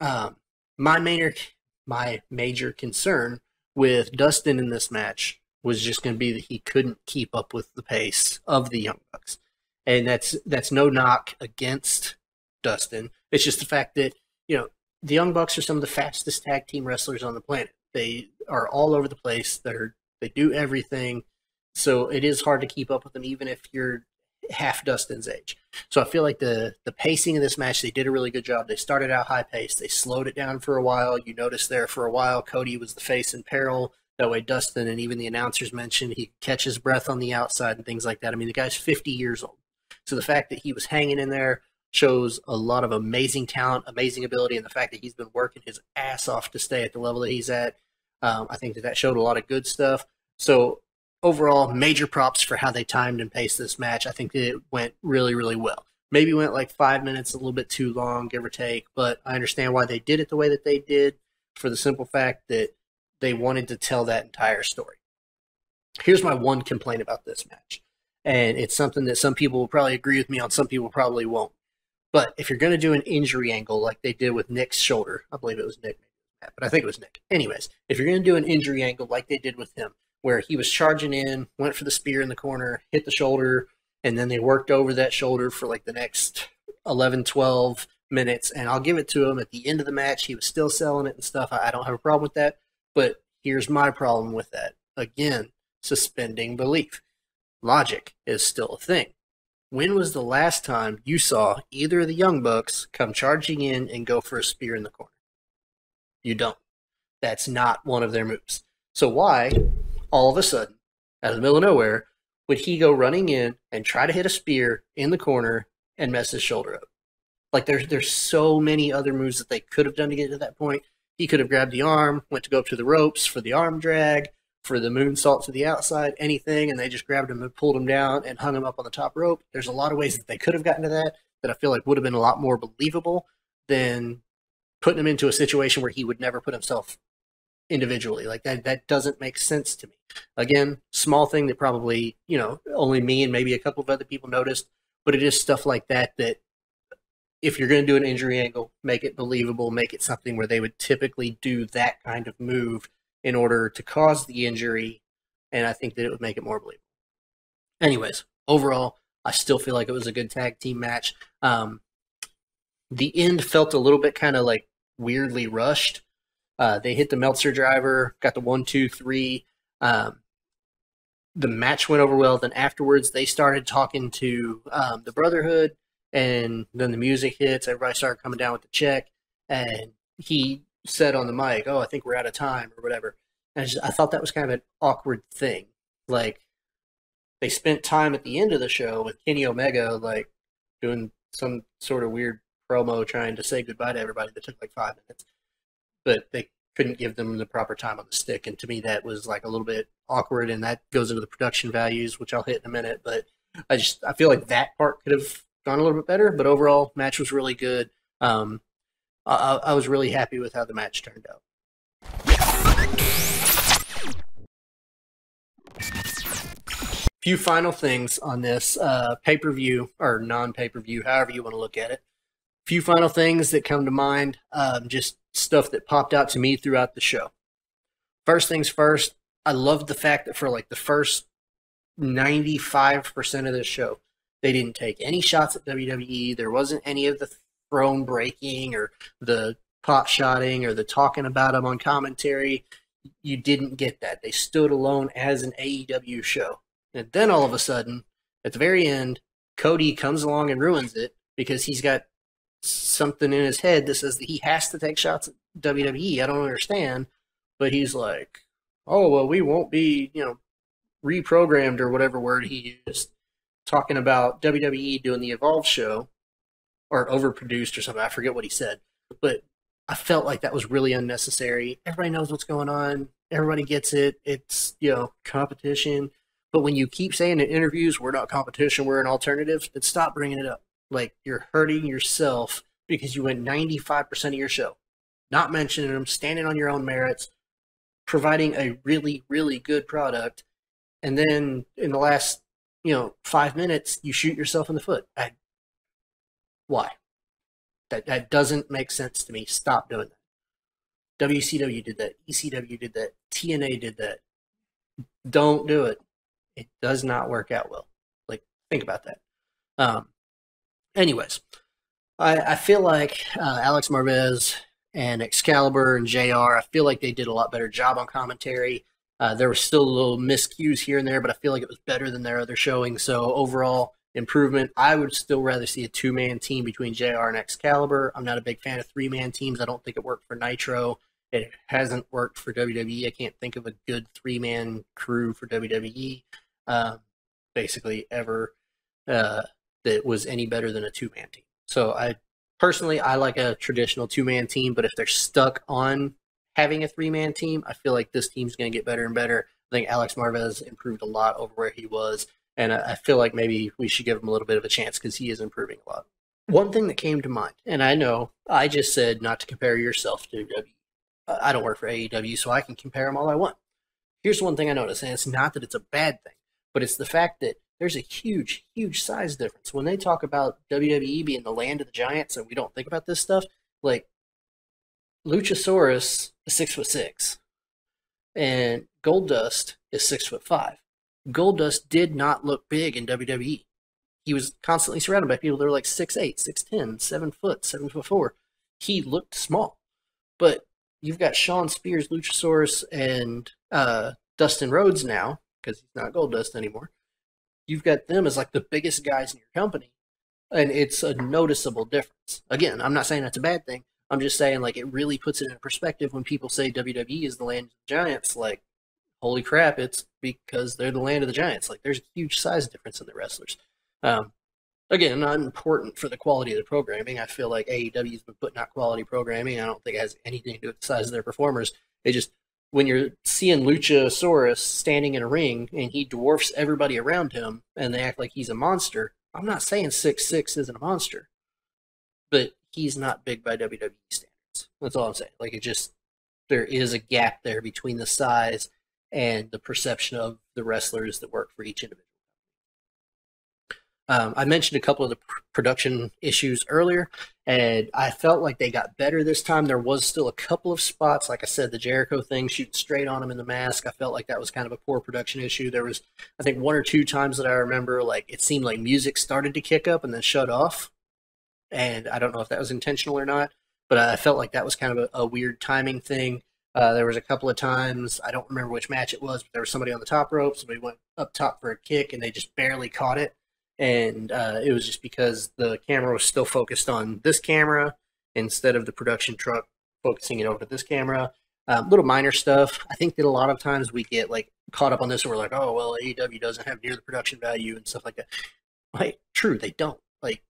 Um, my major, my major concern with Dustin in this match was just going to be that he couldn't keep up with the pace of the Young Bucks, and that's that's no knock against Dustin. It's just the fact that, you know, the Young Bucks are some of the fastest tag team wrestlers on the planet. They are all over the place. They're they do everything. So it is hard to keep up with them even if you're half Dustin's age. So I feel like the the pacing of this match, they did a really good job. They started out high pace. They slowed it down for a while. You notice there for a while Cody was the face in peril. That way Dustin and even the announcers mentioned he catches breath on the outside and things like that. I mean the guy's 50 years old. So the fact that he was hanging in there shows a lot of amazing talent, amazing ability, and the fact that he's been working his ass off to stay at the level that he's at. Um, I think that that showed a lot of good stuff. So overall, major props for how they timed and paced this match. I think it went really, really well. Maybe went like five minutes, a little bit too long, give or take, but I understand why they did it the way that they did for the simple fact that they wanted to tell that entire story. Here's my one complaint about this match, and it's something that some people will probably agree with me on, some people probably won't. But if you're going to do an injury angle like they did with Nick's shoulder, I believe it was Nick, but I think it was Nick. Anyways, if you're going to do an injury angle like they did with him, where he was charging in, went for the spear in the corner, hit the shoulder, and then they worked over that shoulder for like the next 11, 12 minutes. And I'll give it to him at the end of the match. He was still selling it and stuff. I, I don't have a problem with that. But here's my problem with that. Again, suspending belief. Logic is still a thing. When was the last time you saw either of the Young Bucks come charging in and go for a spear in the corner? You don't. That's not one of their moves. So why, all of a sudden, out of the middle of nowhere, would he go running in and try to hit a spear in the corner and mess his shoulder up? Like there's there's so many other moves that they could have done to get to that point. He could have grabbed the arm, went to go up to the ropes for the arm drag, for the moonsault to the outside, anything, and they just grabbed him and pulled him down and hung him up on the top rope. There's a lot of ways that they could have gotten to that that I feel like would have been a lot more believable than putting him into a situation where he would never put himself individually. Like that that doesn't make sense to me. Again, small thing that probably, you know, only me and maybe a couple of other people noticed, but it is stuff like that that if you're going to do an injury angle, make it believable, make it something where they would typically do that kind of move in order to cause the injury, and I think that it would make it more believable. Anyways, overall, I still feel like it was a good tag team match. Um, the end felt a little bit kind of like weirdly rushed. Uh, they hit the Meltzer driver, got the one, two, three. Um, the match went over well. Then afterwards, they started talking to um, the Brotherhood, and then the music hits. Everybody started coming down with the check, and he said on the mic, "Oh, I think we're out of time" or whatever. And I, just, I thought that was kind of an awkward thing. Like they spent time at the end of the show with Kenny Omega, like doing some sort of weird promo, trying to say goodbye to everybody that took like five minutes, but they couldn't give them the proper time on the stick. And to me, that was like a little bit awkward, and that goes into the production values, which I'll hit in a minute. But I just I feel like that part could have gone a little bit better. But overall, match was really good. Um, I, I was really happy with how the match turned out. Few final things on this uh, pay per view or non pay per view, however you want to look at it. Few final things that come to mind, um, just stuff that popped out to me throughout the show. First things first, I loved the fact that for like the first 95% of the show, they didn't take any shots at WWE. There wasn't any of the throne breaking or the pot shotting or the talking about them on commentary. you didn't get that. They stood alone as an AEW show. And then all of a sudden, at the very end, Cody comes along and ruins it because he's got something in his head that says that he has to take shots at WWE. I don't understand. But he's like, oh, well, we won't be, you know, reprogrammed or whatever word he used, talking about WWE doing the Evolve show or overproduced or something. I forget what he said. But I felt like that was really unnecessary. Everybody knows what's going on. Everybody gets it. It's, you know, competition. But when you keep saying in interviews, we're not competition, we're an alternative, then stop bringing it up. Like you're hurting yourself because you went 95% of your show, not mentioning them, standing on your own merits, providing a really, really good product. And then in the last, you know, five minutes, you shoot yourself in the foot. I, why? That, that doesn't make sense to me. Stop doing that. WCW did that. ECW did that. TNA did that. Don't do it. It does not work out well. Like, think about that. Um, anyways, I, I feel like uh, Alex Marvez and Excalibur and JR, I feel like they did a lot better job on commentary. Uh, there were still a little miscues here and there, but I feel like it was better than their other showing. So overall improvement. I would still rather see a two man team between JR and Excalibur. I'm not a big fan of three man teams. I don't think it worked for Nitro. It hasn't worked for WWE. I can't think of a good three man crew for WWE, uh, basically ever uh, that was any better than a two man team. So I personally I like a traditional two man team, but if they're stuck on having a three man team, I feel like this team's going to get better and better. I think Alex Marvez improved a lot over where he was, and I, I feel like maybe we should give him a little bit of a chance because he is improving a lot. One thing that came to mind, and I know I just said not to compare yourself to W uh, I don't work for AEW, so I can compare them all I want. Here's one thing I noticed, and it's not that it's a bad thing, but it's the fact that there's a huge, huge size difference. When they talk about WWE being the land of the giants, and we don't think about this stuff, like Luchasaurus is six foot six, and Goldust is six foot five. Goldust did not look big in WWE. He was constantly surrounded by people that were like 6'8, 6'10, 7 foot, 7 foot 4. He looked small. But you've got Shawn Spears, Luchasaurus, and uh, Dustin Rhodes now, because he's not Goldust anymore. You've got them as like the biggest guys in your company. And it's a noticeable difference. Again, I'm not saying that's a bad thing. I'm just saying like it really puts it in perspective when people say WWE is the land of the giants. Like, holy crap, it's because they're the land of the giants. Like, there's a huge size difference in the wrestlers. Um, again, not important for the quality of the programming. I feel like AEW's been putting out quality programming. I don't think it has anything to do with the size of their performers. It just when you're seeing Luchasaurus standing in a ring and he dwarfs everybody around him and they act like he's a monster. I'm not saying six six isn't a monster, but he's not big by WWE standards. That's all I'm saying. Like it just there is a gap there between the size and the perception of the wrestlers that work for each individual. Um, I mentioned a couple of the pr- production issues earlier, and I felt like they got better this time. There was still a couple of spots, like I said, the Jericho thing, shooting straight on him in the mask. I felt like that was kind of a poor production issue. There was, I think, one or two times that I remember, like it seemed like music started to kick up and then shut off, and I don't know if that was intentional or not, but I felt like that was kind of a, a weird timing thing. Uh, there was a couple of times I don't remember which match it was, but there was somebody on the top rope. Somebody went up top for a kick, and they just barely caught it and uh, it was just because the camera was still focused on this camera instead of the production truck focusing it over to this camera. Um, little minor stuff. I think that a lot of times we get like caught up on this, and we're like, oh well, AEW doesn't have near the production value and stuff like that. Like, true, they don't. Like,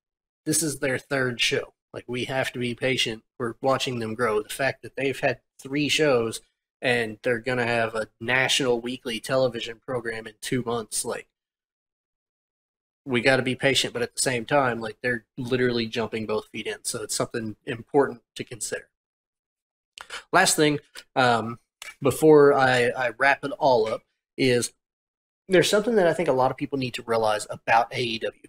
this is their third show. Like, we have to be patient. We're watching them grow. The fact that they've had three shows and they're gonna have a national weekly television program in two months, like we got to be patient, but at the same time, like they're literally jumping both feet in. So it's something important to consider. Last thing, um, before I, I wrap it all up, is there's something that I think a lot of people need to realize about AEW.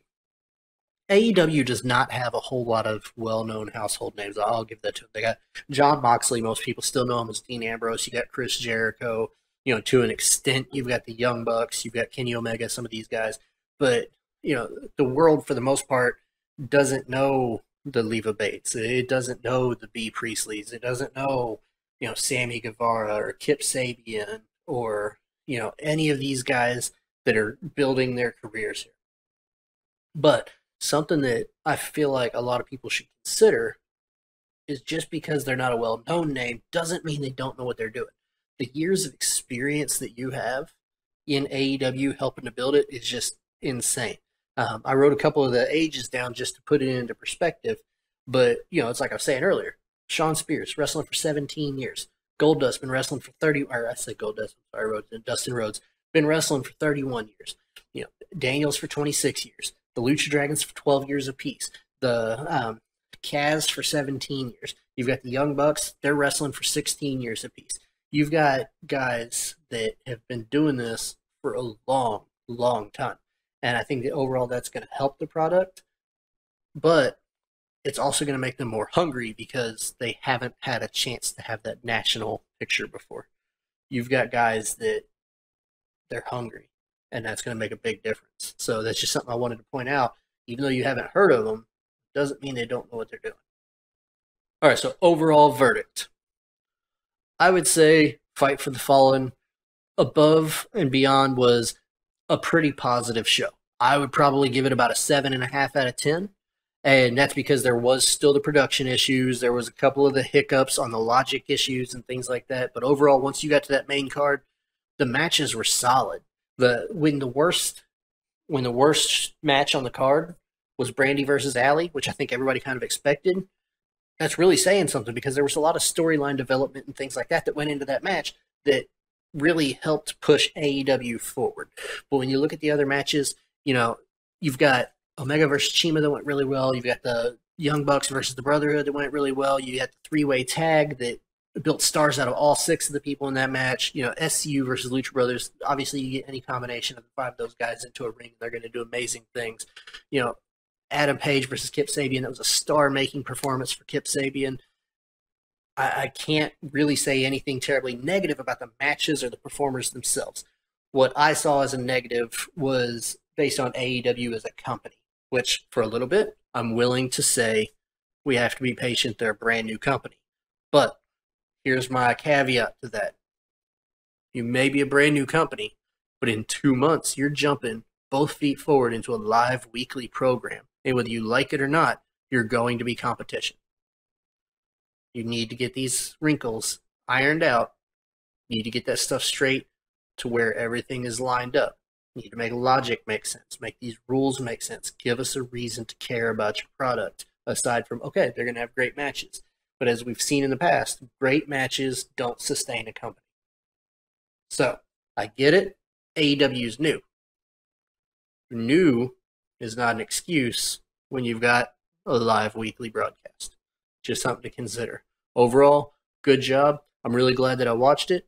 AEW does not have a whole lot of well-known household names. I'll give that to them. They got Jon Moxley. Most people still know him as Dean Ambrose. You got Chris Jericho. You know, to an extent, you've got the Young Bucks. You've got Kenny Omega. Some of these guys, but you know the world for the most part doesn't know the Leva Bates. It doesn't know the Bea Priestleys. It doesn't know you know, Sammy Guevara or Kip Sabian or, you know, any of these guys that are building their careers here. But something that I feel like a lot of people should consider is just because they're not a well known name doesn't mean they don't know what they're doing. The years of experience that you have in AEW helping to build it is just insane. Um, I wrote a couple of the ages down just to put it into perspective, but you know, it's like I was saying earlier. Shawn Spears wrestling for 17 years. Goldust been wrestling for 30. Or I said Goldust. Sorry, Rhodes, Dustin Rhodes been wrestling for 31 years. You know, Daniels for 26 years. The Lucha Dragons for 12 years apiece. The um, Kaz for 17 years. You've got the Young Bucks. They're wrestling for 16 years apiece. You've got guys that have been doing this for a long, long time. And I think that overall that's going to help the product. But it's also going to make them more hungry because they haven't had a chance to have that national picture before. You've got guys that they're hungry, and that's going to make a big difference. So that's just something I wanted to point out. Even though you haven't heard of them, doesn't mean they don't know what they're doing. All right, so overall verdict. I would say Fight for the Fallen above and beyond was a pretty positive show. I would probably give it about a seven and a half out of ten. And that's because there was still the production issues. There was a couple of the hiccups on the logic issues and things like that. But overall, once you got to that main card, the matches were solid. The when the worst when the worst match on the card was Brandi versus Allie, which I think everybody kind of expected. That's really saying something because there was a lot of storyline development and things like that that went into that match that really helped push AEW forward. But when you look at the other matches, you know, you've got Omega versus CIMA that went really well. You've got the Young Bucks versus the Brotherhood that went really well. You had the three way tag that built stars out of all six of the people in that match. You know, SCU versus Lucha Brothers. Obviously, you get any combination of the five of those guys into a ring, they're going to do amazing things. You know, Adam Page versus Kip Sabian. That was a star making performance for Kip Sabian. I, I can't really say anything terribly negative about the matches or the performers themselves. What I saw as a negative was based on AEW as a company, which for a little bit, I'm willing to say we have to be patient. They're a brand new company. But here's my caveat to that. You may be a brand new company, but in two months, you're jumping both feet forward into a live weekly program. And whether you like it or not, you're going to be competition. You need to get these wrinkles ironed out. You need to get that stuff straight to where everything is lined up. You need to make logic make sense, make these rules make sense, give us a reason to care about your product aside from, okay, they're going to have great matches. But as we've seen in the past, great matches don't sustain a company. So I get it. AEW is new. New is not an excuse when you've got a live weekly broadcast. Just something to consider. Overall, good job. I'm really glad that I watched it.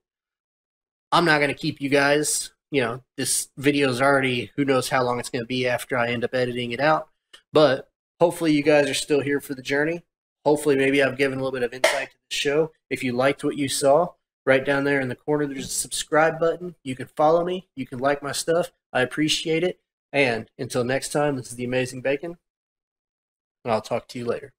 I'm not going to keep you guys. You know, this video is already who knows how long it's going to be after I end up editing it out. But hopefully, you guys are still here for the journey. Hopefully, maybe I've given a little bit of insight to the show. If you liked what you saw, right down there in the corner, there's a subscribe button. You can follow me. You can like my stuff. I appreciate it. And until next time, this is the Amazing Bacon, and I'll talk to you later.